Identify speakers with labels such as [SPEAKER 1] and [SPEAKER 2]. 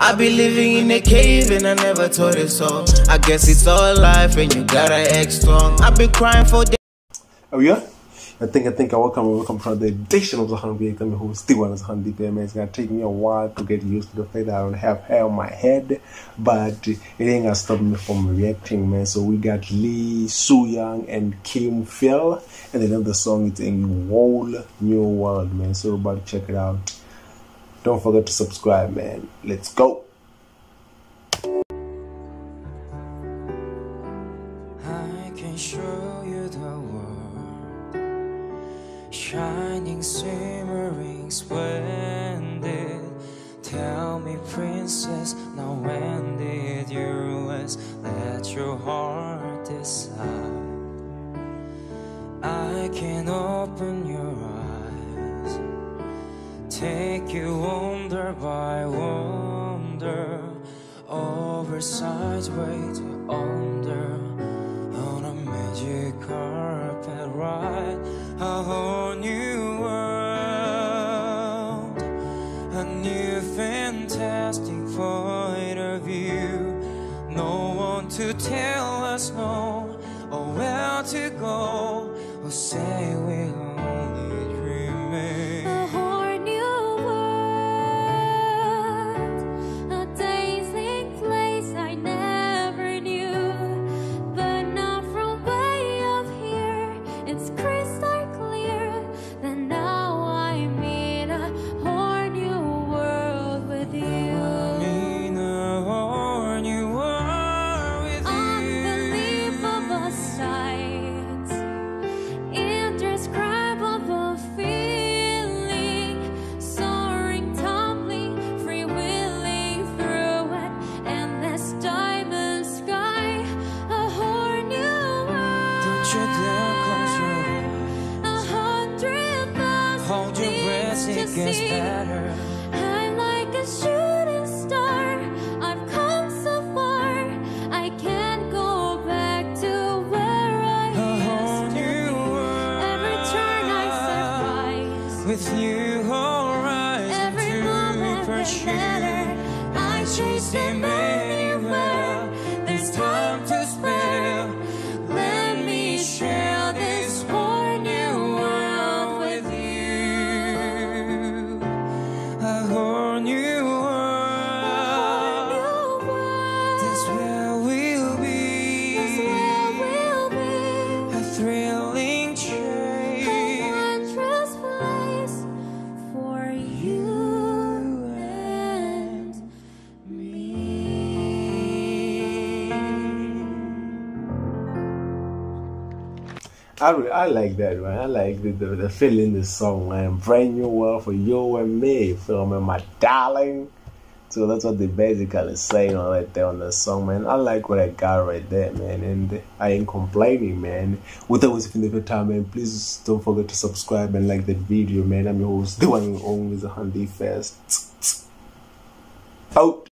[SPEAKER 1] I be living in a cave and I never told it so. I guess it's all life and you gotta act strong. I been crying for days.
[SPEAKER 2] Oh yeah? I think I think I welcome welcome to the edition of the Hanbi Kami who still one is Hanbi man. It's gonna take me a while to get used to the fact that I don't have hair on my head, but it ain't gonna stop me from reacting, man. So we got Lee Suhyun and Kim Feel, and the name of the song It's in Whole New World, man. So everybody check it out. Don't forget to subscribe, man. Let's go.
[SPEAKER 3] I can show you the world, shining, shimmering, splendid. Tell me, princess, now when did you last let your heart decide? I can open your take you wonder by wonder, over sideways to under. On a magic carpet ride, a whole new world, a new fantastic point of view. No one to tell us no or where to go, or say we're
[SPEAKER 4] you.
[SPEAKER 3] A Hold your breath, it gets
[SPEAKER 4] see.
[SPEAKER 3] better.
[SPEAKER 4] I'm like a shooting star. I've come so far. I can't go back to where. Every turn I surprise.
[SPEAKER 3] With new horizons
[SPEAKER 4] Every
[SPEAKER 3] to
[SPEAKER 4] moment
[SPEAKER 3] pursue.
[SPEAKER 4] better. I chase them
[SPEAKER 2] I, I like that, man. I like the, the, the the song, man. Brand new world for you and me. Me, my darling. So that's what they basically saying right there on the song, man. I like what I got right there, man. And I ain't complaining, man. Without wasting the time, man, please don't forget to subscribe and like that video, man. I'm your host, the one and only the Handy Fest. Out.